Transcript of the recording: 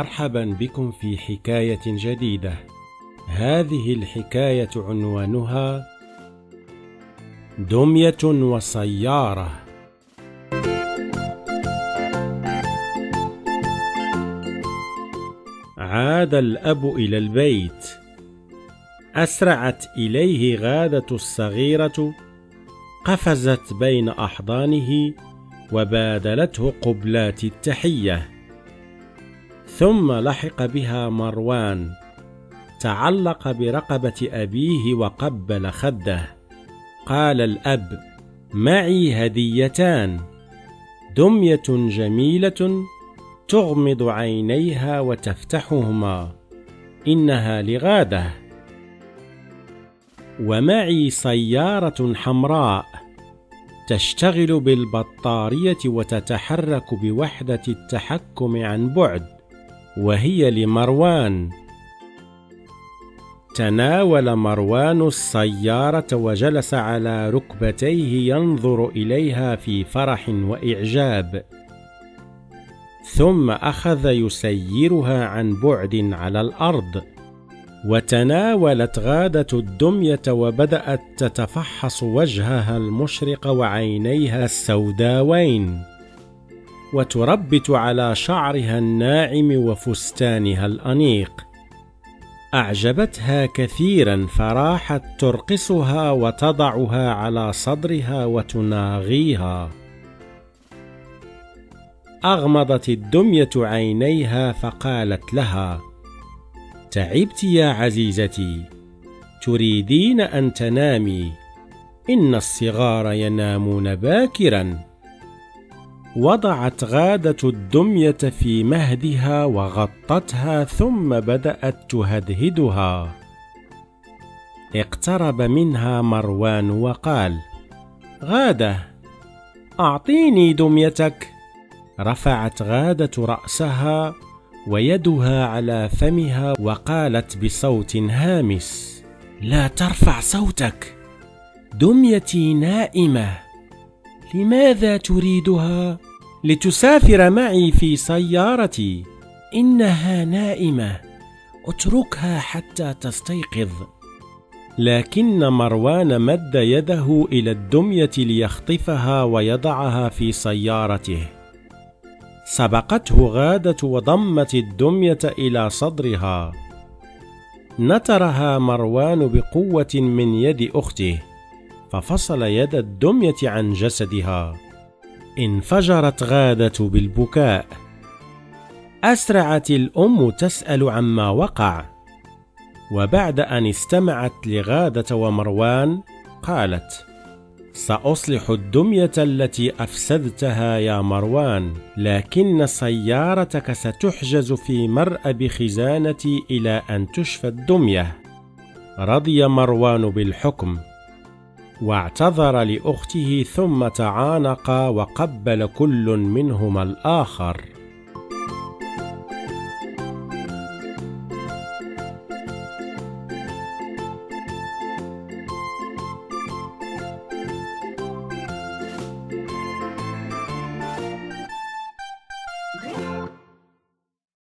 مرحبا بكم في حكاية جديدة. هذه الحكاية عنوانها دمية وسيارة. عاد الأب إلى البيت. أسرعت إليه غادة الصغيرة، قفزت بين أحضانه، وبادلته قبلات التحية. ثم لحق بها مروان. تعلق برقبة أبيه وقبل خده. قال الأب معي هديتان. دمية جميلة تغمض عينيها وتفتحهما. إنها لغادة. ومعي سيارة حمراء تشتغل بالبطارية وتتحرك بوحدة التحكم عن بعد. وهي لمروان. تناول مروان السيارة وجلس على ركبتيه ينظر إليها في فرح وإعجاب. ثم أخذ يسيرها عن بعد على الأرض. وتناولت غادة الدمية وبدأت تتفحص وجهها المشرق وعينيها السوداوين. وتربت على شعرها الناعم وفستانها الأنيق. أعجبتها كثيرا فراحت ترقصها وتضعها على صدرها وتناغيها. أغمضت الدمية عينيها فقالت لها تعبت يا عزيزتي تريدين أن تنامي. إن الصغار ينامون باكرا. وضعت غادة الدمية في مهدها وغطتها ثم بدأت تهدهدها. اقترب منها مروان وقال غادة أعطيني دميتك. رفعت غادة رأسها ويدها على فمها وقالت بصوت هامس لا ترفع صوتك دميتي نائمة. لماذا تريدها؟ لتسافر معي في سيارتي. إنها نائمة. اتركها حتى تستيقظ. لكن مروان مد يده إلى الدمية ليخطفها ويضعها في سيارته. سبقته غادة وضمت الدمية إلى صدرها. نترها مروان بقوة من يد أخته. ففصل يد الدمية عن جسدها. انفجرت غادة بالبكاء. أسرعت الأم تسأل عما وقع. وبعد أن استمعت لغادة ومروان قالت سأصلح الدمية التي أفسدتها يا مروان لكن سيارتك ستحجز في مرأب خزانتي إلى أن تشفى الدمية. رضي مروان بالحكم. واعتذر لأخته ثم تعانقا وقبل كل منهما الآخر.